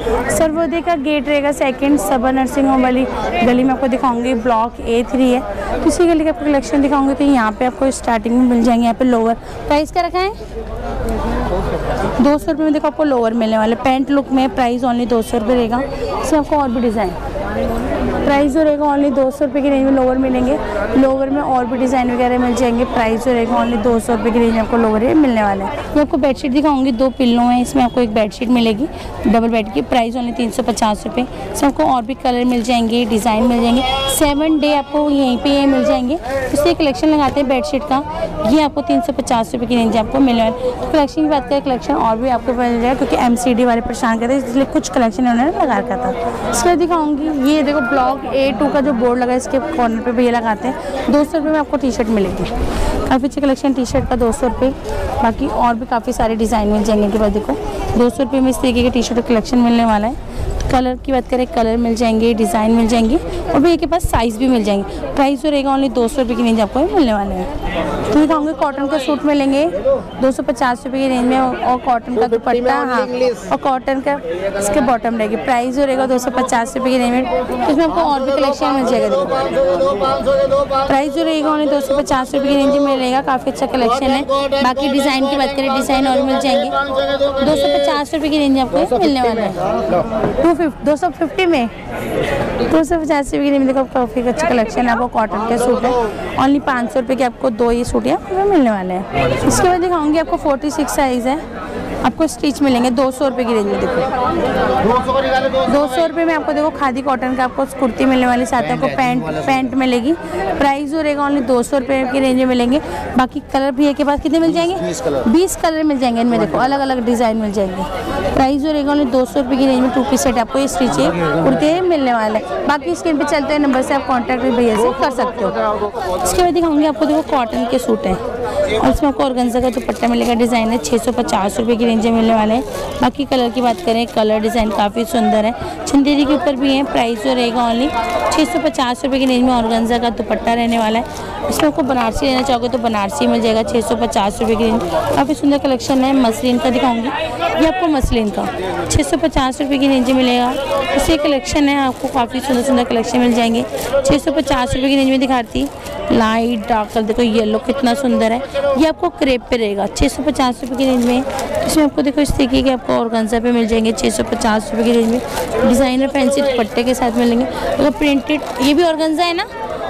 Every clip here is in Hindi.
सर्वोदय का गेट रहेगा सेकंड सबर नर्सिंग होम वाली गली में आपको दिखाऊँगी ब्लॉक ए थ्री है। किसी गली का आपको कलेक्शन दिखाऊँगी तो यहाँ पे आपको स्टार्टिंग में मिल जाएँगे, यहाँ पे लोअर प्राइस क्या रखा है? दो सौ रुपये में देखो आपको लोअर मिलने वाले। पेंट लुक में प्राइस ओनली दो सौ रुपये रहेगा। इसमें आपको और भी डिज़ाइन प्राइस जो रहेगा ओनली दो सौ रुपये की रेंज में लोअर मिलेंगे। लोअर में और भी डिज़ाइन वगैरह मिल जाएँगे। प्राइस जो रहेगा ओनली दो सौ रुपये की रेंज में आपको लोअर ये मिलने वाला है। मैं आपको बेडशीट दिखाऊँगी, दो पिल्लो हैं, इसमें आपको एक बेडशीट मिलेगी डबल बेड की। प्राइस ओनली तीन सौ पचास रुपये इसमें आपको और भी कलर मिल जाएँगे डिज़ाइन मिल जाएँगे। सेवन डे आपको यहीं पर ये मिल जाएँगे। इससे कलेक्शन लगाते हैं बेडशीट का। ये आपको तीन सौ पचास रुपये की रेंज आपको मिलने वाला कलेक्शन की बात करें कलेक्शन और भी आपको मिल जाएगा, क्योंकि एमसीडी वाले परेशान करते हैं, इसलिए कुछ कलेक्शन उन्होंने लगा रखा था। इसलिए दिखाऊँगी, ये देखो ब्लॉक ए टू का जो बोर्ड लगा है, इसके कॉर्नर पे भी लगाते हैं। दो सौ रुपये में आपको टी शर्ट मिलेगी। काफ़ी अच्छे कलेक्शन टी शर्ट का दो सौ रुपये। बाकी और भी काफ़ी सारे डिज़ाइन मिल जाएँगे। कि बाद देखो, दो सौ रुपये में इस तरीके के टी शर्ट का कलेक्शन मिलने वाला है। कलर की बात करें कलर मिल जाएँगे डिज़ाइन मिल जाएँगे और भैया के पास साइज़ भी मिल जाएँगे। प्राइस जो रहेगा ओनली दो सौ रुपये की रेंज आपको मिलने वाले हैं। तो दिखाऊँगे कॉटन का सूट मिलेंगे दो सौ पचास रुपये की रेंज में और कॉटन का दुपट्टा हाँ और कॉटन का इसके बॉटम रहेगी। प्राइस जो रहेगा दो सौ पचास रुपये की रेंज में इसमें आपको और भी कलेक्शन मिल जाएगा प्राइस जो रहेगा उन्हें दो सौ पचास रुपये की रेंज में मिलेगा काफ़ी अच्छा कलेक्शन है। बाकी डिज़ाइन की बात करें डिज़ाइन और मिल जाएँगे। दो सौ पचास रुपये की रेंज आपको मिलने वाला है। टू दो सौ फिफ्टी में। दो सौ पचास रुपये की नहीं में देखो काफ़ी अच्छा कलेक्शन है आपको कॉटन के सूट है। ओनली पाँच सौ रुपये के आपको दो ही सूट यहाँ मिलने वाले हैं। इसके बाद दिखाऊँगी आपको फोर्टी सिक्स साइज़ है। आपको स्टिच मिलेंगे दो सौ रुपये की रेंज में देखो। दो सौ रुपये में आपको देखो खादी कॉटन का आपको कुर्ती मिलने वाली साथ में आपको पैंट पैंट मिलेगी। प्राइस जो रहेगा ओनली दो सौ रुपये की रेंज में मिलेंगे। बाकी कलर भी है के पास कितने मिल जाएँगे? बीस कलर। मिल जाएँगे इनमें देखो अलग अलग डिज़ाइन मिल जाएँगे। प्राइस जो रहेगा ओनली दो सौ रुपये की रेंज में टू पीस सेट आपको ये स्टिच कुर्ते मिलने वाला। है बाकी स्क्रीन पर चलते हैं नंबर से आप कॉन्टैक्ट भैया से कर सकते हो। इसके बाद दिखाऊँगी आपको देखो कॉटन के सूट हैं। और इसमें आपको ऑर्गेन्जा का दुपट्टा मिलेगा, डिज़ाइन है छः सौ पचास रुपये की रेंज में मिलने वाले हैं। बाकी कलर की बात करें कलर डिज़ाइन काफ़ी सुंदर है। चंदेरी के ऊपर भी है प्राइस जो रहेगा ओनली छः सौ पचास रुपये की रेंज में ऑर्गेन्जा का दुपट्टा रहने वाला है। इसमें आपको बनारसी लेना चाहोगे तो बनारसी मिल जाएगा छः सौ पचास रुपये की रेंज काफ़ी सुंदर कलेक्शन है, मसलिन का दिखाऊँगी। ये आपको मसलिन का छः सौ पचास रुपये की रेंज मिलेगा। इसे कलेक्शन है, आपको काफ़ी सुंदर सुंदर कलेक्शन मिल जाएँगे। छः सौ पचास रुपये की रेंज में दिखाती लाइट डार्क कलर देखो येलो कितना सुंदर है। ये आपको क्रेप पे रहेगा छः सौ पचास रुपये की रेंज में। इसमें आपको देखो इस तरीके के आपको ऑर्गेन्जा पे मिल जाएँगे छः सौ पचास रुपये की रेंज में। डिज़ाइनर फैंसी दुपट्टे के साथ मिलेंगे। अगर प्रिंटेड ये भी ऑर्गेन्जा है ना?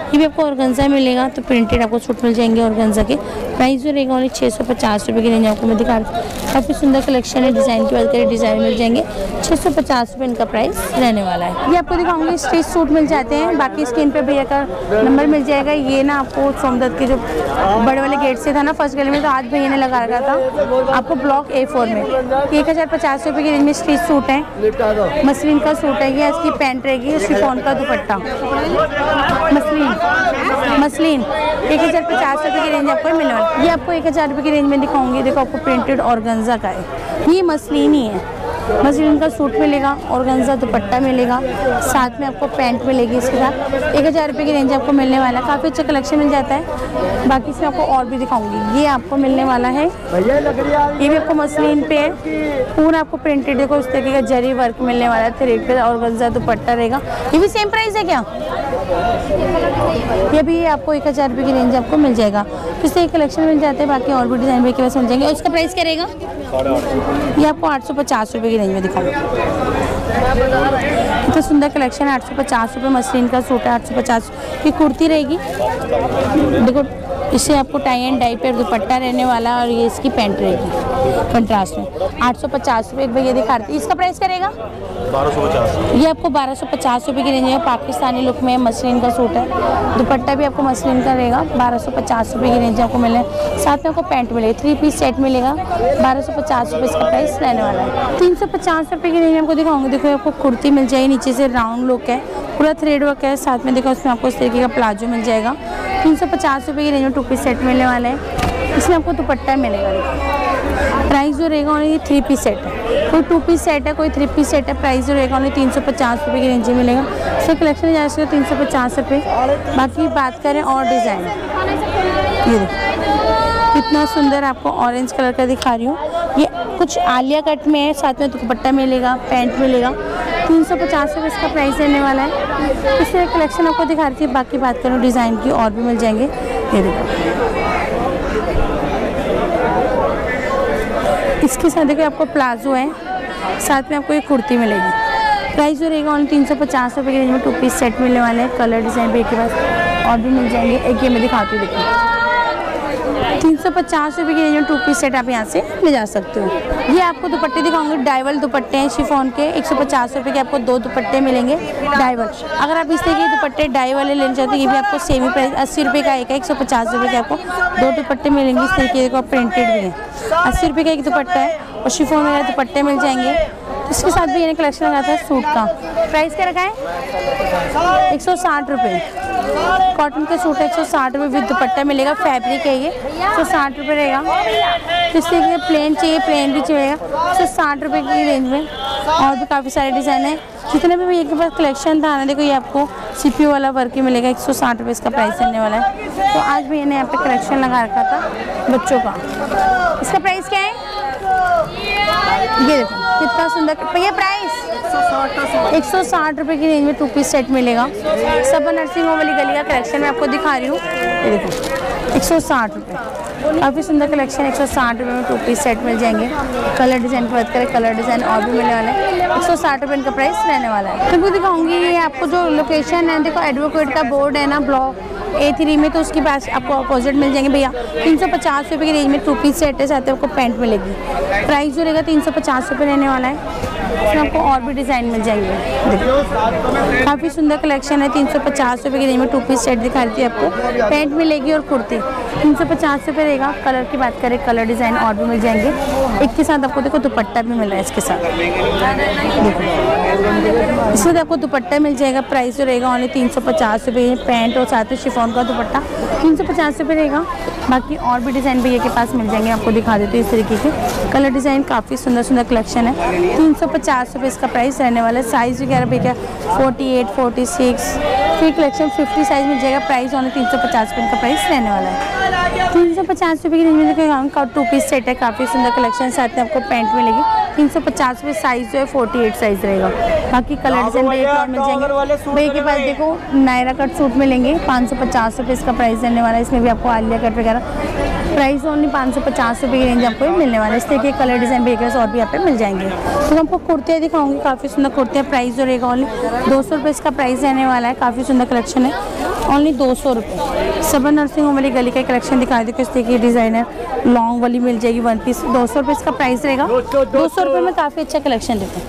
ये भी आपको ऑर्गेन्जा मिलेगा तो प्रिंटेड आपको सूट मिल जाएँगे ऑर्गेन्जा के। प्राइस जो रहेगा ओनली छः सौ पचास रुपये की रेंज आपको मैं दिखा रहा हूँ। काफ़ी सुंदर कलेक्शन है डिज़ाइन की बात करें डिज़ाइन मिल जाएँगे। छः सौ पचास रुपये इनका प्राइस रहने वाला है। ये आपको दिखाऊँगी स्ट्रीट सूट मिल जाते हैं। बाकी स्क्रीन पर भैया का नंबर मिल जाएगा। ये ना आपको सोमदत्त के जो बड़े वाले गेट से था ना फ़र्स्ट गली में तो आज भैया ने लगा रखा था। आपको ब्लॉक ए फोर में। एक हज़ार पचास रुपये की रेंज में स्ट्रीट सूट है। मसलिन का सूट है, ये इसकी पैंट रहेगी शिफॉन का दुपट्टा। मसलिन। मसलिन, एक हज़ार पचास रुपये की रेंज आपको मिलने वाली। ये आपको एक हज़ार रुपये की रेंज में दिखाऊँगी। देखो, आपको प्रिंटेड और गंजा का है। ये मसलिन ही है। मसलिन का सूट मिलेगा और गंजा दुपट्टा मिलेगा। साथ में आपको पैंट मिलेगी इसके साथ। एक हज़ार रुपये की रेंज आपको मिलने वाला है। काफ़ी अच्छा कलेक्शन मिल जाता है। बाकी इसमें आपको और भी दिखाऊँगी। ये आपको मिलने वाला है। ये भी आपको मसलिन पे है। पूरा आपको प्रिंटेड देखो, इस तरीके का जरी वर्क मिलने वाला है। थ्रेड पे और गंजा दुपट्टा रहेगा। ये भी सेम प्राइस है क्या? ये भी आपको एक हज़ार रुपये की रेंज आपको मिल जाएगा। इससे एक कलेक्शन मिल जाते हैं। बाकी और भी डिज़ाइन भी के पास मिल जाएँगे। इसका प्राइस क्या रहेगा? ये आपको आठ सौ पचास रुपये की रेंज में दिखाऊँ कितना सुंदर कलेक्शन है, आठ सौ पचास रुपये मसलिन का सूट है, आठ सौ पचास की कुर्ती रहेगी। देखो इससे आपको टाई एंड डाई पे दुपट्टा रहने वाला और ये इसकी पैंट रहेगी कंट्रास्ट में। आठ सौ पचास रुपये एक भैया दिखा रही इसका प्राइस करेगा? ये आपको बारह सौ पचास रुपये की रेंज है। पाकिस्तानी लुक में मसलिन का सूट है। दुपट्टा भी आपको मसलिन का रहेगा। बारह सौ पचास रुपये की रेंज आपको मिले। साथ में आपको पैंट मिलेगी। थ्री पीस सेट मिलेगा। बारह सौ पचास रुपये इसका प्राइस रहने वाला है। तीन सौ पचास रुपये की रेंज आपको दिखाऊँगी। देखो आपको कुर्ती मिल जाएगी। नीचे से राउंड लुक है। पूरा थ्रेड वर्क है, साथ में देखो उसमें आपको इस तरीके का प्लाजो मिल जाएगा। तीन सौ पचास रुपये की रेंज में टू पीस सेट मिलने वाला है। इसमें आपको दुपट्टा मिलेगा, देखो। प्राइस जो रहेगा और ये थ्री पीस सेट है। कोई टू पीस सेट है, कोई थ्री पीस सेट है प्राइस जो रहेगा उन्हें तीन सौ पचास रुपये की रेंज में मिलेगा। इसका कलेक्शन जा सकते तीन सौ पचास रुपये बाकी बात करें और डिज़ाइन ये कितना सुंदर आपको ऑरेंज कलर का दिखा रही हूँ। ये कुछ आलिया कट में है, साथ में दुपट्टा मिलेगा पैंट मिलेगा। तीन सौ पचास रुपये इसका प्राइस रहने वाला है। इस तरह कलेक्शन आपको दिखा रही थी, बाकी बात करूँ डिज़ाइन की और भी मिल जाएँगे। ये देखो। इसके साथ देखो, आपको प्लाजो है। साथ में आपको एक कुर्ती मिलेगी। प्राइस जो रहेगा ऑन तीन सौ पचास रुपये के रेंज में टू पीस सेट मिलने वाले हैं। कलर डिज़ाइन भी एक के पास और भी मिल जाएँगे। एक ये मैं दिखाती हूँ देखिए तीन सौ पचास रुपये की रेंज में टू पीस सेट आप यहाँ से ले जा सकते हो। ये आपको दुपट्टे दिखाऊँगे, डाइवल दुपट्टे हैं शिफोन के, एक सौ पचास रुपये के आपको दो दुपट्टे मिलेंगे, डाइवल। अगर आप इस तरह के दुपट्टे डाई वाले लेना चाहते हो, ये भी आपको सेम ही प्राइस अस्सी रुपये का एक है, एक सौ पचास रुपये के आपको दो दुपट्टे मिलेंगे, इस तरीके का प्रिंटेड भी है। अस्सी रुपये का एक दुपट्टा है और शिफोन वगैरह दुपट्टे मिल जाएँगे। इसके साथ भी ये कलेक्शन लगाता है सूट का। प्राइस क्या रखा है? एक सौ साठ रुपये कॉटन का सूट है, एक सौ साठ रुपये विद दुपट्टा मिलेगा फैब्रिक है ये। एक सौ साठ रुपये रहेगा। जिस तरीके प्लेन चाहिए प्लेन भी चाहिए। एक सौ साठ रुपये की रेंज में। और भी काफ़ी सारे डिज़ाइन है। जितने भी भैया के पास कलेक्शन था ना देखो ये आपको सीपी वाला वर्क ही मिलेगा। एक सौ साठ रुपये इसका प्राइस रहने वाला है। तो आज भैया ने यहाँ पे कलेक्शन लगा रखा था बच्चों का। इसका प्राइस क्या है? ये देखो, कितना सुंदर भैया प्राइस एक सौ साठ रुपये की रेंज में टू पीस सेट मिलेगा। सब नर्सिंग होम वाली गली का कलेक्शन मैं आपको दिखा रही हूँ। ये देखो, एक सौ साठ रुपये काफ़ी सुंदर कलेक्शन एक सौ साठ रुपये में टू पीस सेट मिल जाएँगे। कलर डिज़ाइन की बात करें कलर डिज़ाइन और भी मिलने वाले हैं। एक सौ साठ रुपये इनका प्राइस रहने वाला है। तो मैं दिखाऊँगी ये आपको जो लोकेशन है, देखो एडवोकेट का बोर्ड है ना ब्लॉक ए थ्री में तो उसके पास आपको अपोजिट मिल जाएँगे भैया। तीन सौ पचास रुपये की रेंज में टू पीस सेट है, साथ आपको पैंट मिलेगी। प्राइस जो रहेगा तीन सौ पचास रुपये रहने वाला है। इसमें आपको और भी डिज़ाइन मिल जाएँगे। काफ़ी सुंदर कलेक्शन है, तीन सौ पचास रुपये की रेंज में टू पीस सेट दिखा रही थी आपको। पैंट मिलेगी और कुर्ती। तीन सौ पचास रुपये रहेगा। कलर की बात करें कलर डिज़ाइन और भी मिल जाएँगे। एक के साथ आपको देखो दुपट्टा भी मिल रहा है इसके साथ। देखो इसमें आपको दुपट्टा मिल जाएगा प्राइस जो रहेगा ओनली तीन सौ पचास रुपये पैंट और साथ ही शिफॉन का दुपट्टा तीन सौ पचास रुपये रहेगा। बाकी और भी डिज़ाइन भैया के पास मिल जाएँगे, आपको दिखा देते इस तरीके के। कलर डिज़ाइन काफ़ी सुंदर सुंदर कलेक्शन है। तीन सौ पचास रुपये इसका प्राइस रहने वाला है। साइज़ वगैरह भैया? फोर्टी एट फोर्टी सिक्स फिर कलेक्शन फिफ्टी साइज़ मिल जाएगा। प्राइस ओनली तीन सौ पचास रुपये का प्राइस रहने वाला है। तीन सौ पचास रुपये की रेंज में का टू पीस सेट है काफ़ी सुंदर कलेक्शन साथ में आपको पैंट मिलेगी। तीन सौ पचास रुपये साइज़ जो है फोर्टी एट साइज़ रहेगा। बाकी कलर डिज़ाइन भैया और मिल जाएँगे। भैया के पास देखो नायरा कट सूट मिलेंगे पाँच सौ पचास रुपये इसका प्राइस रहने वाला है। इसमें भी आपको आलिया कट वगैरह। प्राइस ओनली पाँच सौ पचास रुपये की रेंज आपको मिलने वाला है। इस तरीके कलर डिज़ाइन पास और भी यहाँ पे मिल जाएँगे। तो आपको कुर्तियाँ दिखाऊँगी काफ़ी सुंदर कुर्तियाँ प्राइस जो रहेगा ओनली दो सौ रुपये इसका प्राइस रहने वाला है। काफ़ी सुंदर कलेक्शन है। ओनली दो सौ रुपये सबर नर्सिंग होम वाली गली का कलेक्शन दिखा दो किस तरीके की डिज़ाइन है। लॉन्ग वाली मिल जाएगी वन पीस दो सौ रुपये इसका प्राइस रहेगा। दो सौ रुपये में काफ़ी अच्छा कलेक्शन देते हैं।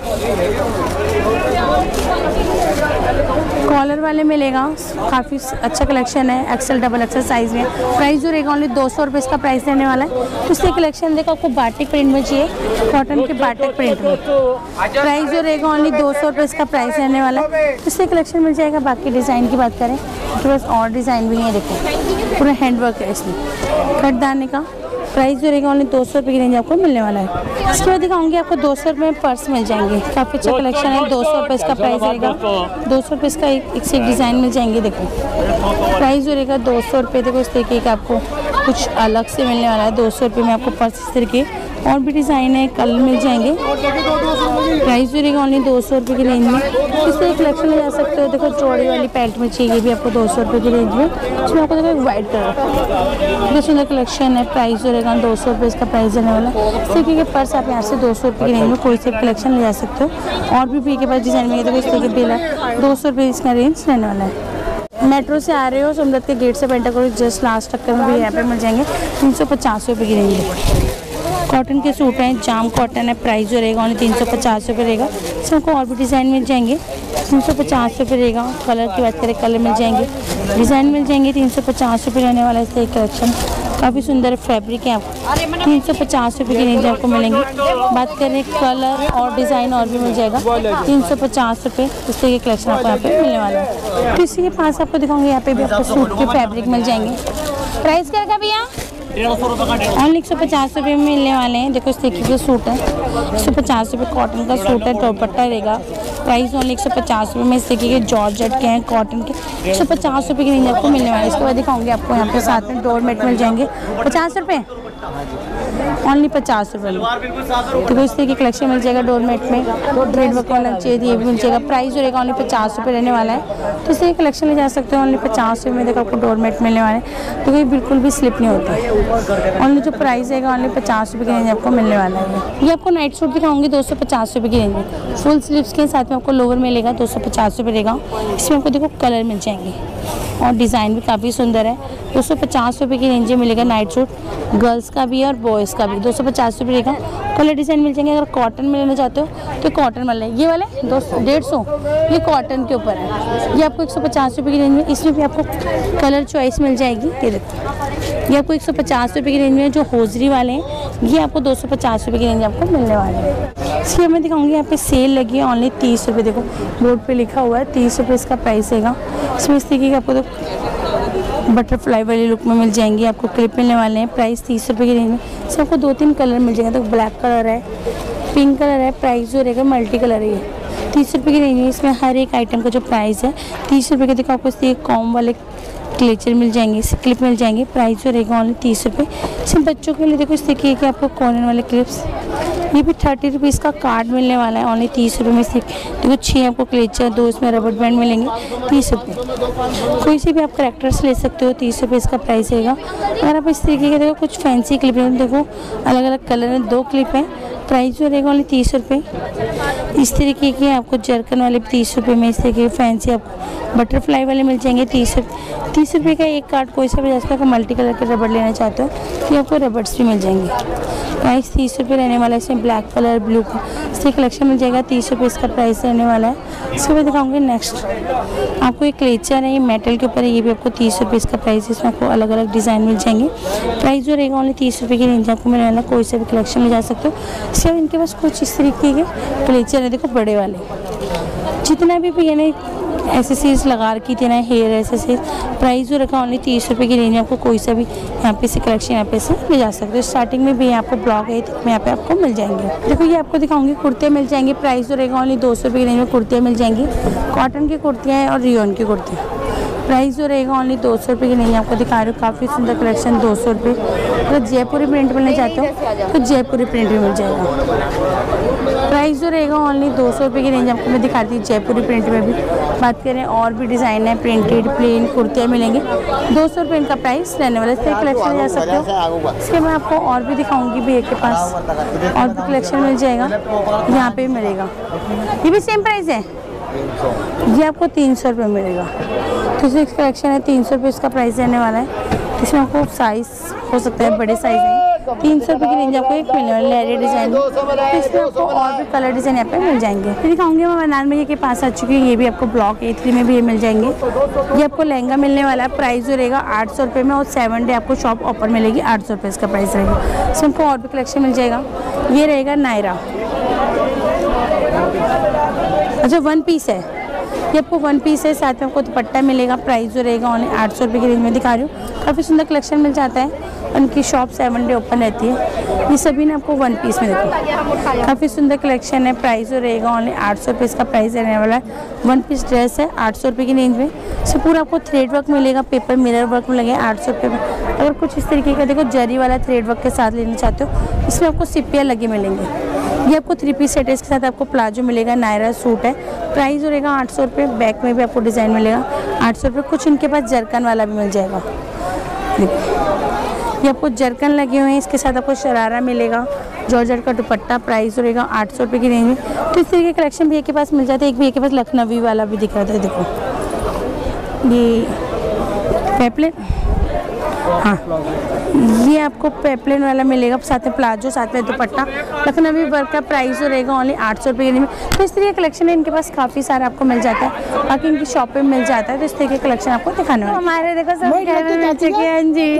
कॉलर वाले मिलेगा। काफ़ी अच्छा कलेक्शन है एक्सेल डबल एक्सेल साइज़ में। प्राइस जो रहेगा ओनली दो सौ रुपये इसका प्राइस रहने वाला है। उससे कलेक्शन देखो, आपको बाटिक प्रिंट में चाहिए। कॉटन के बाटिक प्रिंट में। प्राइस जो रहेगा ओनली दो सौ रुपये इसका प्राइस रहने वाला है। उससे कलेक्शन मिल जाएगा। बाकी डिज़ाइन की बात करें तो बस और डिज़ाइन भी है, देखो। पूरा हैंडवर्क है इसमें। कट दाने का। प्राइस जो रहेगा ओनली दो सौ रुपये की रेंज आपको मिलने वाला है। इसके बाद दिखाऊँगी आपको दो सौ रुपये में पर्स मिल जाएँगे। काफ़ी अच्छा कलेक्शन है दो सौ रुपये इसका प्राइस रहेगा। दो सौ। रुपये इसका एक से एक डिज़ाइन मिल जाएँगे देखो। प्राइस जो रहेगा दो सौ रुपये देखो इस तरीके का आपको। कुछ अलग से मिलने वाला है। दो सौ रुपये में आपको पर्स इस तरीके और भी डिज़ाइन है, कल मिल जाएँगे। प्राइस जो रहेगा ओनली दो सौ रुपये की रेंज में। इससे एक कलेक्शन ले जा सकते हो। देखो, चौड़ी वाली पैंट में चाहिए भी आपको दो सौ रुपये की रेंज में। इसमें आपको देखो वाइट कलर बहुत सुंदर कलेक्शन है। प्राइस जो रहेगा दो सौ रुपये, इसका प्राइस देने वाला है। इस तरीके के पर्स आप यहाँ से दो सौ रुपये की रेंज में कोई से कलेक्शन ले जा सकते हो। और भी भी के पास डिज़ाइन में देखो इस तरीके बिल है। दो सौ रुपये इसका रेंज रहने वाला है। मेट्रो से आ रहे हो, सोमदत्त के गेट से पेंटा करो जस्ट लास्ट टक्कर में भी यहाँ पे मिल जाएँगे। तीन सौ पचास रुपये की रहेंगे कॉटन के सूट हैं जाम कॉटन है प्राइस जो रहेगा उन्हें तीन सौ पचास रुपये रहेगा। आपको और भी डिज़ाइन मिल जाएँगे। तीन सौ पचास रुपये रहेगा। कलर की बात करें कलर मिल जाएँगे। डिज़ाइन मिल जाएँगे, तीन सौ पचास रुपये रहने वाला इसका एक कलेक्शन काफ़ी सुंदर फैब्रिक है। आपको तीन सौ पचास रुपये की रेंज आपको मिलेंगे। बात करें कलर और डिज़ाइन और भी मिल जाएगा। तीन सौ पचास रुपये इस तरह के कलेक्शन आपको यहाँ पे मिलने वाला है। तो इसी के पास आपको दिखाऊँगी, यहाँ पे भी आपको सूट के फैब्रिक मिल जाएँगे। प्राइस क्या है भैया ऑनली एक सौ पचास रुपये में मिलने वाले हैं। देखो इस तरीके का सूट है। एक सौ पचास रुपये कॉटन का सूट है, दोपट्टा रहेगा प्राइस ओनली एक सौ पचास रुपये में इस तरीके के जॉर्जेट के हैं कॉटन के। एक सौ पचास रुपये की रेंज आपको मिलने वाले हैं। इसके बाद दिखाऊँगी आपको यहाँ पे साथ में डोर मेट मिल जाएँगे। पचास रुपये ओनली पचास रुपये देखो इस तरह की कलेक्शन मिल जाएगा डोरमेट में। रेड वर्क वाला चाहिए ये भी मिल जाएगा। प्राइस जो रहेगा ओनली पचास रुपये रहने वाला है। तो इस तरह कलेक्शन ले जा सकते हो, ओनली पचास रुपये में देखो आपको डोरमेट मिलने वाला है। तो ये बिल्कुल भी स्लिप नहीं होता। ओनली जो प्राइस रहेगा ओनली पचास रुपये की रेंज आपको मिलने वाला है। ये आपको नाइट सूट दिखाऊँगी, दो सौ पचास रुपये की रेंज फुल स्लीव्स के साथ में आपको लोअर मिलेगा, दो सौ पचास रुपये रहेगा। इसमें आपको देखो कलर मिल जाएँगे। और डिज़ाइन भी काफ़ी सुंदर है। दो सौ पचास रुपये की रेंज में मिलेगा नाइट सूट, गर्ल्स का भी और बॉयज़ का भी। दो सौ पचास रुपये रहेगा कलर डिज़ाइन मिल जाएँगे, अगर कॉटन में लेना चाहते हो तो कॉटन वाले ये वाले दो डेढ़ सौ, ये कॉटन के ऊपर है। ये आपको एक सौ पचास रुपये की रेंज में, इसमें भी आपको कलर चॉइस मिल जाएगी। ये देखो, ये आपको एक सौ पचास रुपये की रेंज में जो होजरी वाले हैं, ये आपको दो सौ पचास रुपये की रेंज आपको मिलने वाले हैं। इसलिए मैं दिखाऊँगी, यहाँ पे सेल लगी है ऑनली तीस रुपये देखो बोर्ड पे लिखा हुआ है, तीस रुपये इसका प्राइस हैगा। इसमें इस तरीके की आपको तो बटरफ्लाई वाली लुक में मिल जाएँगी, आपको क्लिप मिलने वाले हैं। प्राइस तीस रुपये की रेंज में। इसमें आपको दो तीन कलर मिल जाएँगे तो ब्लैक कलर है पिंक कलर है प्राइस जो रहेगा मल्टी कलर ही है। तीस रुपये की रेंज में इसमें हर एक आइटम का जो प्राइस है, तीस रुपये के देखो आपको इस कॉम वाले क्लेचर मिल जाएँगे क्लिप मिल जाएँगे। प्राइस जो रहेगा ऑनली तीस रुपये सिर्फ़ बच्चों के लिए देखो, इस तरीके के आपको कॉर्नर वाले क्लिप्स ये भी थर्टी रुपीज़ का कार्ड मिलने वाला है ऑनली तीस रुपये में से। देखो छः आपको क्लेचर दो इसमें रबर बैंड मिलेंगे, तीस रुपये कोई से भी आप करेक्टर्स ले सकते हो, तीस रुपये इसका प्राइस रहेगा। अगर आप इस तरीके के देखो, कुछ फैंसी क्लिप देखो अलग अलग कलर में दो क्लिप हैं। प्राइस जो रहेगा ऑनली तीस रुपये इस तरीके के आपको जर्कन वाले तीस रुपये में, इस तरीके के फैंसी आपको बटरफ्लाई वाले मिल जाएँगे तीस तीस रुपये का एक कार्ड कोई सा भी जैसे अगर मल्टी कलर के रबड़ लेना चाहते हो तो आपको रबर्स भी मिल जाएँगे। प्राइस तीस रुपये रहने वाला है, इसमें ब्लैक कलर ब्लू का इससे कलेक्शन मिल जाएगा, तीस रुपये इसका प्राइस रहने वाला है। इसके मैं दिखाऊँगी नेक्स्ट आपको एक क्लेचर है, ये मेटल के ऊपर है, ये भी आपको तीस रुपये इसका प्राइस इसमें आपको अलग अलग डिज़ाइन मिल जाएँगे। प्राइस जो रहेगा ओनली तीस रुपये की रेंज आपको मिलने वाला कोई सा भी कलेक्शन में जा सकते हो। इसके इनके पास कुछ इस तरीके के क्लेचर है देखो बड़े वाले। जितना भी भैया ने एसेसरीज लगा रखी थी ना हेयर एसेसरीज प्राइस जो रखा ओनली तीस रुपये की रेंज आपको कोई सा भी यहाँ पे से कलेक्शन यहाँ पे से ले जा सकते हो। स्टार्टिंग में भी यहाँ पे ब्लॉक है तो यहाँ पे आपको मिल जाएँगे। देखो ये आपको दिखाऊँगी, कुर्तियाँ मिल जाएँगी। प्राइस जो रहेगा ओनली दो सौ रुपये की रेंज में कुर्तियाँ मिल जाएँगी। कॉटन की कुर्तियाँ और रियोन की कुर्तियाँ। प्राइस जो रहेगा ओनली दो सौ रुपये की नहीं आपको दिखा रही हूँ। काफ़ी सुंदर कलेक्शन दो सौ रुपये अगर जयपुरी प्रिंट मिलना चाहते हो तो जयपुरी प्रिंट भी मिल जाएगा। प्राइस जो रहेगा ओनली दो सौ रुपये की रेंज आपको मैं दिखाती हूँ, जयपुरी प्रिंट में भी। बात करें और भी डिज़ाइन है प्रिंटेड प्लेन कुर्तियाँ मिलेंगी। दो सौ रुपये इनका प्राइस रहने वाला है। कलेक्शन जा सकते हो। इसके मैं आपको और भी दिखाऊँगी भैया के पास। और भी कलेक्शन मिल जाएगा, यहाँ पे भी मिलेगा। ये भी सेम प्राइस है? ये आपको तीन सौ रुपये मिलेगा। तो सिक्स कलेक्शन है, तीन सौ रुपये इसका प्राइस रहने वाला है। इसमें आपको साइज़ हो सकता है, बड़े साइज़ है तीन सौ रुपये की रेंज आपको एक मिलने वाला लेरे डिज़ाइन। तो इसमें आपको और भी कलर डिज़ाइन यहाँ पे मिल जाएँगे। फिर दिखाऊँगी मैं बनान में ये के पास आ चुकी है, ये भी आपको ब्लॉक ए थ्री में भी ये मिल जाएँगे। ये आपको लहंगा मिलने वाला है प्राइस जो रहेगा आठ सौ रुपये में और सेवन डे आपको शॉप ओपन मिलेगी आठ सौ रुपये इसका प्राइस रहेगा। इसमें आपको और भी कलेक्शन मिल जाएगा। ये रहेगा नायरा। अच्छा वन पीस है। ये आपको वन पीस है, साथ में आपको दुपट्टा मिलेगा प्राइस जो रहेगा ओनली आठ सौ रुपये की रेंज में दिखा रही हूँ। काफ़ी सुंदर कलेक्शन मिल जाता है, उनकी शॉप सेवन डे ओपन रहती है। ये सभी ने आपको वन पीस में देखो काफ़ी सुंदर कलेक्शन है प्राइस जो रहेगा ओनली आठ सौ रुपये इसका प्राइस रहने वाला है। वन पीस ड्रेस है, आठ सौ रुपये की रेंज में। इसे पूरा आपको थ्रेड वर्क मिलेगा पेपर मिरर वर्क में लगे आठ सौ रुपये में। अगर कुछ इस तरीके का देखो, जरी वाला थ्रेड वर्क के साथ लेना चाहते हो, इसमें आपको सिपियाँ लगे मिलेंगे। ये आपको थ्री पीस सेट है, इसके साथ आपको प्लाजो मिलेगा, नायरा सूट है। प्राइस रहेगा आठ सौ रुपये बैक में भी आपको डिज़ाइन मिलेगा। आठ सौ रुपये कुछ इनके पास जरकन वाला भी मिल जाएगा। ये आपको जरकन लगे हुए हैं, इसके साथ आपको शरारा मिलेगा जॉर्जेट का दुपट्टा प्राइस रहेगा आठ सौ रुपये की रेंज में। तो इस तरीके कलेक्शन भैया के पास मिल जाता है, एक भैया के पास लखनवी वाला भी दिख रहा था देखो। ये पेपलेट हाँ। ये आपको पेपलेन वाला मिलेगा साथ में प्लाजो साथ में दुपट्टा। लखनवी वर्क का प्राइस जो रहेगा ओनली आठ सौ रुपये में तो इस तरीके कलेक्शन है इनके पास काफ़ी सारा आपको मिल जाता है। बाकी इनकी शॉप पे मिल जाता है तो इस तरीके कलेक्शन आपको दिखाने वाला। हमारे देखो सब हैं कि जी।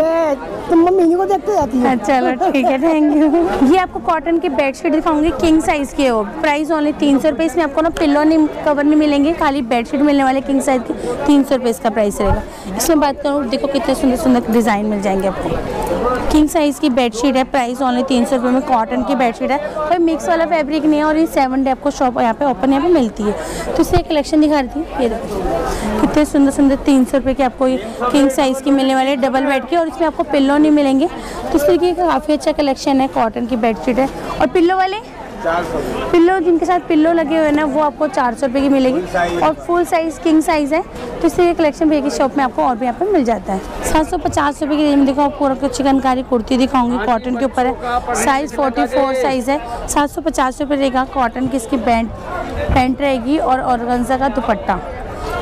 तो मम्मी को देखते जाती है। अच्छा, चलो ठीक है थैंक यू ये आपको कॉटन की बेडशीट दिखाऊँगी किंग साइज़ की हो। प्राइस ओनली तीन सौ रुपये इसमें आपको ना पिल्लो नहीं कवर नहीं मिलेंगे खाली बेडशीट मिलने वाले किंग साइज़ की तीन सौ रुपये इसका प्राइस रहेगा। इसमें बात करूँ देखो कितने सुंदर सुंदर डिज़ाइन मिल जाएँगे आपको। किंग साइज़ की बेडशीट है प्राइस ओनली तीन सौ रुपये में कॉटन की बेडशीट है। कोई मिक्स वाला फैब्रिक नहीं है और ये सेवन डे आपको शॉप यहाँ पे ओपन यहाँ पे मिलती है। तो इससे कलेक्शन दिखा रही थी, ये देखो। कितने सुंदर सुंदर तीन सौ रुपये की आपको ये किंग साइज़ की मिलने वाली है डबल बेड की। और इसमें आपको पिल्लो नहीं मिलेंगे। तो इस तरीके का काफ़ी अच्छा कलेक्शन है कॉटन की बेडशीट है। और पिल्लो वाले पिल्लो जिनके साथ पिल्लो लगे हुए हैं ना वो आपको चार सौ रुपये की मिलेगी। और फुल साइज़ किंग साइज़ है। तो इससे ये कलेक्शन भैया की शॉप में आपको और भी यहाँ पर मिल जाता है। सात सौ पचास रुपये की रेंज में देखो आपको पूरा चिकनकारी कुर्ती दिखाऊँगी कॉटन के ऊपर है। साइज़ फोर्टी फोर साइज़ है। सात सौ पचास रुपये रहेगा कॉटन की इसकी पैंट पैंट रहेगी और ऑर्गेन्जा का दुपट्टा।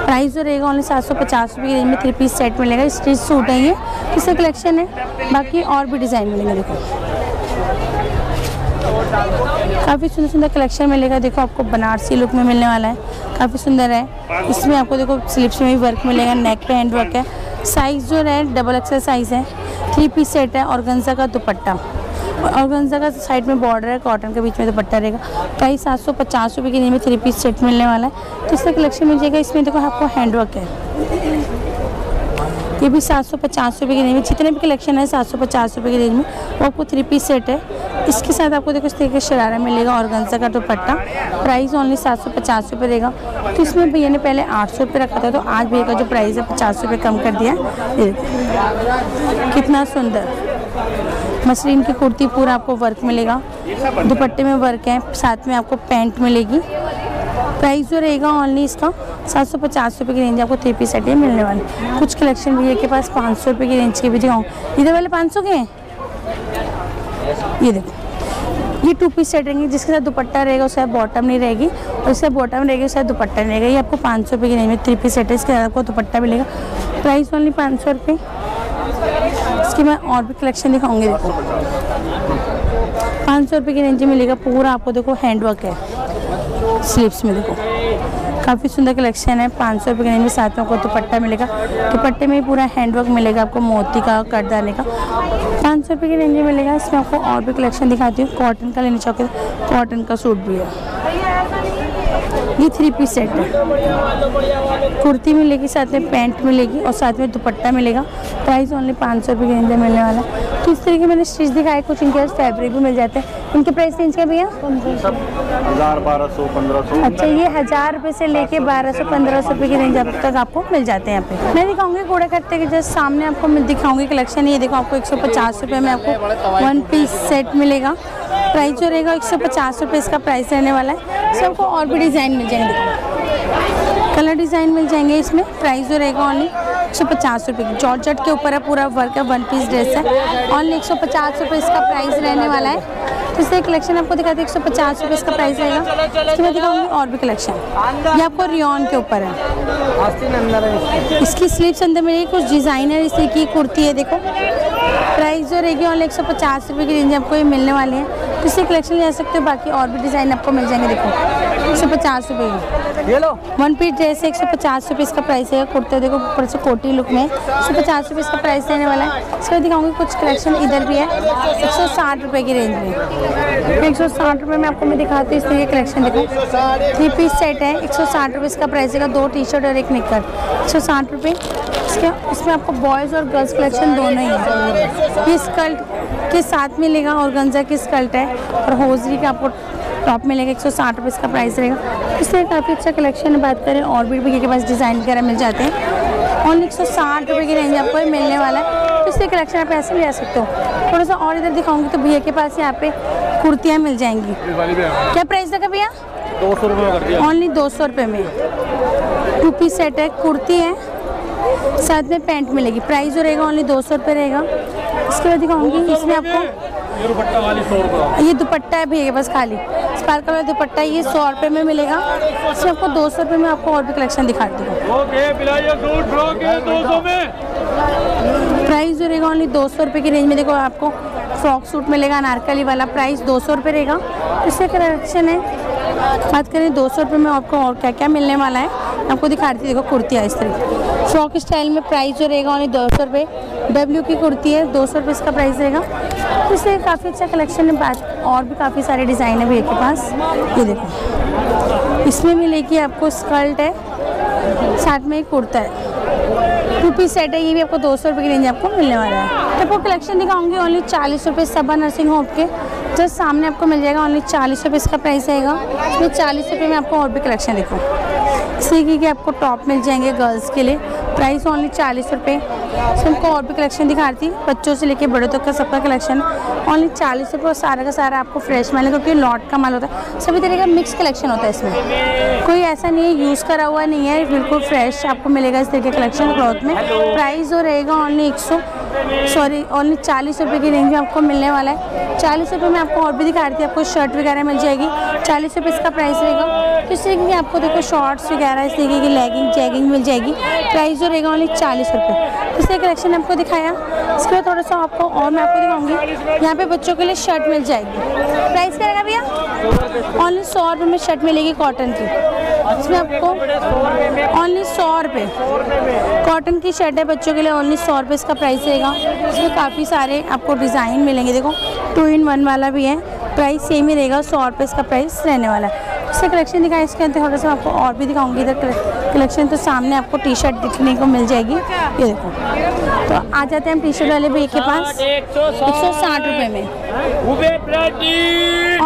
प्राइस जो रहेगा ओनली सात सौ पचास रुपये की रेंज में थ्री पीस सेट मिलेगा। स्टिच सूट है ये। इससे कलेक्शन है। बाकी और भी डिज़ाइन मिलेंगे देखो। काफ़ी सुंदर सुंदर कलेक्शन मिलेगा। देखो, आपको बनारसी लुक में मिलने वाला है। काफ़ी सुंदर है। इसमें आपको देखो स्लिप्स में भी वर्क मिलेगा। नेक पे हैंड वर्क है। साइज़ जो है डबल एक्सल साइज़ है। थ्री पीस सेट है और गंजा का दुपट्टा। और गंजा का साइड में बॉर्डर है कॉटन के बीच में दुपट्टा रहेगा। प्राइस सात सौ पचास रुपये के रेंज में थ्री पीस सेट मिलने वाला है। तो इसका कलेक्शन मिल जाएगा। इसमें देखो, आपको हैंड वर्क है। ये भी सात सौ पचास रुपये की रेंज में, जितने भी कलेक्शन है सात सौ पचास रुपये की रेंज में, वो आपको थ्री पीस सेट है। इसके साथ आपको देखो इस तरीके शरारा मिलेगा और गंजा का दुपट्टा। प्राइस ओनली सात सौ पचास रुपये देगा तो इसमें भैया ने पहले आठ सौ रुपये रखा था तो आज भैया का जो प्राइस है पचास रुपये कम कर दिया कितना सुंदर। मसलिन की कुर्ती पूरा आपको वर्क मिलेगा। दुपट्टे में वर्क है, साथ में आपको पैंट मिलेगी। प्राइस जो रहेगा ओनली इसका सात सौ पचास रुपये की रेंज आपको थ्री पीस सेट मिलने वाली। कुछ कलेक्शन भैया के पास पाँच सौ रुपये की रेंज के भी दिखाऊँ। इधर वाले पाँच सौ के हैं? ये देखो। ये टू पीस सेट रहेंगे, जिसके साथ दुपट्टा रहेगा, उसके बॉटम नहीं रहेगी। और उसके बॉटम रहेगी, उसके दुपट्टा नहीं रहेगा। ये आपको पाँच सौ रुपये की रेंज में थ्री पीस सेट है, इसके साथ आपको दुपट्टा मिलेगा। प्राइस ओनली पाँच सौ रुपये इसकी मैं और भी कलेक्शन दिखाऊँगी, देखो। पाँच सौ रुपये की रेंज में मिलेगा, पूरा आपको देखो हैंड वर्क है। स्लीव्स में देखो काफ़ी सुंदर कलेक्शन है। पाँच सौ रुपये के रेंज में साथ में आपको दुपट्टा मिलेगा दुपट्टे में पूरा हैंडवर्क मिलेगा आपको, मोती का करदाने का। पाँच सौ रुपये के रेंज में मिलेगा। इसमें आपको और भी कलेक्शन दिखाती हूँ। कॉटन का लेना चाहोगे कॉटन का सूट भी है। ये थ्री पीस सेट है। कुर्ती मिलेगी साथ में पैंट मिलेगी और साथ में दुपट्टा मिलेगा। प्राइस ओनली पाँच सौ रुपये के रेंज में मिलने वाला है। तो इस तरीके मैंने स्टिच दिखाए कुछ इनके पास फैब्रिक भी मिल जाते हैं। इनके प्राइस रेंज क्या भैया? हज़ार बारह सौ पंद्रह सौ। अच्छा ये हज़ार रुपये से लेके बारह सौ पंद्रह सौ रुपये की रेंज अब तक आपको मिल जाते हैं यहाँ पे। मैं दिखाऊँगी कूड़े कट्टे के जस्ट सामने आपको दिखाऊँगी कलेक्शन ये देखो आपको एक सौ पचास रुपये में आपको वन पीस सेट मिलेगा। प्राइस जो रहेगा एक सौ पचास रुपये इसका प्राइस रहने वाला है। सबको और भी डिज़ाइन मिल जाएँगे। कलर डिज़ाइन मिल जाएँगे इसमें। प्राइस जो रहेगा ऑनली एक सौ पचास रुपये की। जॉर्जट के ऊपर है, पूरा वर्क है वन पीस ड्रेस है। ऑनली एक सौ पचास रुपये इसका प्राइस रहने वाला है। तो इससे कलेक्शन आपको दिखाते एक सौ पचास रुपये इसका प्राइस रहेगा। इसके बाद दिखाऊँगी और भी कलेक्शन ये आपको रियॉन के ऊपर है। इसकी स्लीव्स अंदर मेरी कुछ इस तरीके की कुर्ती है, देखो। प्राइस जो रहेगी ऑनली एक सौ पचास रुपये की रेंज आपको ये मिलने वाली है। तो इससे कलेक्शन ले सकते हो बाकी और भी डिज़ाइन आपको मिल जाएँगे देखो। एक सौ पचास रुपये ये लो। वन पीस ड्रेस है एक सौ पचास रुपये इसका प्राइस है कुर्ते देखो ऊपर से कोटी लुक में। एक सौ पचास रुपये इसका प्राइस रहने वाला है। इसके दिखाऊँगी कुछ कलेक्शन इधर भी है। एक सौ साठ रुपये की रेंज में। एक सौ साठ रुपये में आपको मैं दिखाती हूँ इस तरीके कलेक्शन देखो। थ्री पीस सेट है एक सौ साठ रुपये इसका प्राइस है दो टी शर्ट और एक निकर एक सौ साठ रुपये इसके इसमें आपको बॉयज़ और गर्ल्स कलेक्शन दोनों ही है। ये स्कर्ट के साथ मिलेगा और गंजा की स्कर्ट है और होजरी का आपको टॉप मिलेगा एक सौ साठ रुपये इसका प्राइस रहेगा। इससे काफ़ी अच्छा कलेक्शन है। बात करें और भी भैया के पास डिज़ाइन वगैरह मिल जाते हैं। और एक सौ साठ रुपये की रेंज आपको मिलने वाला है। तो इससे कलेक्शन आप ऐसे भी आ सकते हो। थोड़ा सा और इधर दिखाऊँगी तो भैया के पास यहाँ पे कुर्तियाँ मिल जाएँगी। क्या प्राइस लगा भैया? दो सौ रुपये ओनली दो सौ रुपये में। टू पीस सेट है कुर्ती है साथ में पैंट मिलेगी। प्राइस जो रहेगा ओनली दो सौ रुपये रहेगा। इसके बाद दिखाऊँगी इसमें आपको ये दुपट्टा है भैया पास खाली। स्पार्कल वाला दुपट्टा ये सौ रुपये में मिलेगा। इसमें आपको दो सौ रुपये में आपको और भी कलेक्शन दिखाती ओके पिलाइए सूट फ्रॉक दो सौ में। प्राइस जो रहेगा ओनली दो सौ रुपये की रेंज में। देखो आपको फ्रॉक सूट मिलेगा अनारकली वाला प्राइस दो सौ रुपये रहेगा। इससे कलेक्शन है। बात करें दो सौ रुपये में आपको और क्या क्या मिलने वाला है। आपको दिखा रही थी देखो कुर्तियाँ इस तरह फ्रॉक स्टाइल में प्राइस जो रहेगा ओनली दो सौ रुपये डब्ल्यू की कुर्ती है, दो सौ रुपये इसका प्राइस रहेगा। तो इससे काफ़ी अच्छा कलेक्शन है और भी काफ़ी सारे डिज़ाइन है भैया के पास। ये देखो। इसमें मिलेगी आपको स्कर्ट है, साथ में एक कुर्ता है। टू पीस सेट है, ये भी आपको दो सौ रुपये की रेंज आपको मिलने वाला है। आपको कलेक्शन दिखाऊँगी ओनली चालीस रुपये सबा नर्सिंग होम के। जस्ट सामने आपको मिल जाएगा ओनली चालीस रुपये इसका प्राइस रहेगा इसमें चालीस रुपये में आपको और भी कलेक्शन दिखाऊँ इस के आपको टॉप मिल जाएँगे गर्ल्स के लिए। प्राइस ओनली चालीस रुपये इसमें हमको और भी कलेक्शन दिखा रही थी। बच्चों से लेके बड़ों तक का सबका कलेक्शन ओनली चालीस रुपये और सारा का सारा आपको फ्रेश माल है, क्योंकि लॉट का माल होता है। सभी तरह का मिक्स कलेक्शन होता है इसमें। कोई ऐसा नहीं है यूज़ करा हुआ नहीं है। बिल्कुल फ्रेश आपको मिलेगा इस तरह के कलेक्शन क्लॉथ में। प्राइस जो रहेगा ओनली एक सौ। सॉरी ओनली चालीस रुपये की रेंज में आपको मिलने वाला है। चालीस रुपये में आपको और भी दिखा रही थी, आपको शर्ट वगैरह मिल जाएगी। चालीस रुपये इसका प्राइस रहेगा। तो इस की आपको देखो शॉर्ट्स वगैरह, इस तरीके की लेगिंग जैगिंग मिल जाएगी। प्राइस जो रहेगा ओनली चालीस रुपये इस तरह कलेक्शन आपको दिखाया, इसके बाद थोड़ा सा आपको और मैं आपको दिखाऊँगी। यहाँ पे बच्चों के लिए शर्ट मिल जाएगी। प्राइस क्या रहेगा भैया? ओनली सौ रुपये में शर्ट मिलेगी कॉटन की। इसमें आपको ओनली सौ रुपये कॉटन की शर्ट है, बच्चों के लिए ओनली सौ रुपये इसका प्राइस रहेगा। इसमें काफ़ी सारे आपको डिज़ाइन मिलेंगे। देखो टू इन वन वाला भी है। प्राइस सेम ही रहेगा। सौ रुपये इसका प्राइस रहने वाला है। इससे कलेक्शन दिखाएँ। इसके अंदर थोड़ा सा आपको और भी दिखाऊँगी। इधर कलेक्शन तो सामने आपको टी शर्ट दिखने को मिल जाएगी। ये देखो। तो आ जाते हैं टी शर्ट वाले भैया के पास। एक सौ साठ रुपये में।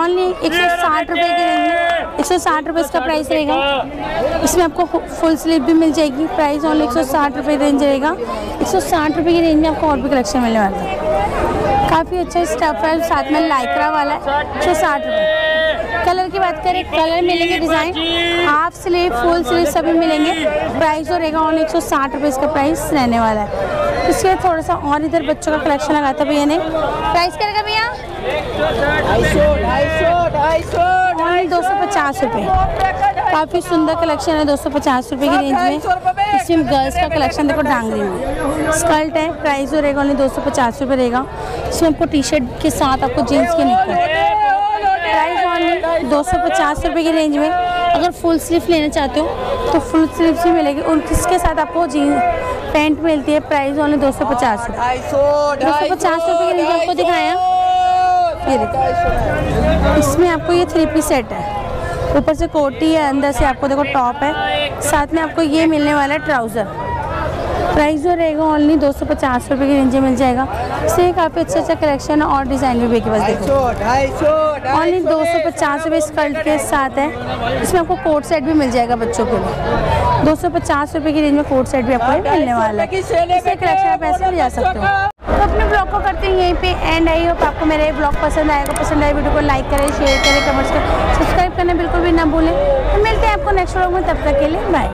ओनली एक सौ साठ रुपये के रेंज में एक सौ साठ रुपये इसका प्राइस रहेगा। इसमें आपको फुल स्लीव भी मिल जाएगी। प्राइस ओनली एक सौ साठ रुपये रेंज रहेगा। एक सौ साठ रुपये की रेंज में आपको और भी कलेक्शन मिलने वाला है। काफ़ी अच्छा स्टफ़ है। साथ में लाइक्रा वाला है। एक सौ साठ रुपये कलर की बात करें, कलर मिलेंगे design half sleeve full sleeve सभी मिलेंगे। प्राइस जो रहेगा ओनली एक सौ साठ रुपये इसका प्राइस रहने वाला है। इसके थोड़ा सा और इधर बच्चों का कलेक्शन लगा था भैया ने। प्राइस क्या रहेगा भैया दो सौ पचास रुपये काफ़ी सुंदर कलेक्शन है, दो सौ पचास रुपये की रेंज में। इसमें गर्ल्स का कलेक्शन देखो डांगरी में। स्कर्ट है प्राइस जो रहेगा ओनली दो सौ पचास रुपये रहेगा। इसमें आपको टी शर्ट के साथ आपको जीन्स के निकल दो सौ पचास रुपये की रेंज में अगर फुल स्लीव लेना चाहते हो तो फुल स्लीव भी मिलेगी। और इसके साथ आपको जीन्स पैंट मिलती है? प्राइस ओनली दो सौ पचास। दो सौ पचास रुपये की रेंज आपको दिखाया। ये इसमें आपको ये थ्री पीस सेट है। ऊपर से कोटी है, अंदर से आपको देखो टॉप है। साथ में आपको ये मिलने वाला है ट्राउज़र प्राइस जो रहेगा ओनली दो सौ पचास रुपये की रेंज में मिल जाएगा। इससे काफ़ी अच्छा अच्छा कलेक्शन है और डिज़ाइन भी के पास देखो। ओनली दो सौ पचास रुपये स्कर्ट के साथ है। इसमें आपको कोट सेट भी मिल जाएगा बच्चों के लिए। दो सौ पचास रुपये की रेंज में कोट सेट भी आपको मिलने वाला है। इससे कलेक्शन आप ऐसे भी जा सकते हो। तो अपने ब्लॉग को करते हैं यहीं पे एंड आई होप आपको मेरा ये ब्लॉग पसंद आएगा पसंद आए वीडियो को लाइक करें शेयर करें कमेंट्स करें। सब्सक्राइब करना बिल्कुल भी ना भूलें। तो मिलते हैं आपको नेक्स्ट ब्लॉग में। तब तक के लिए बाय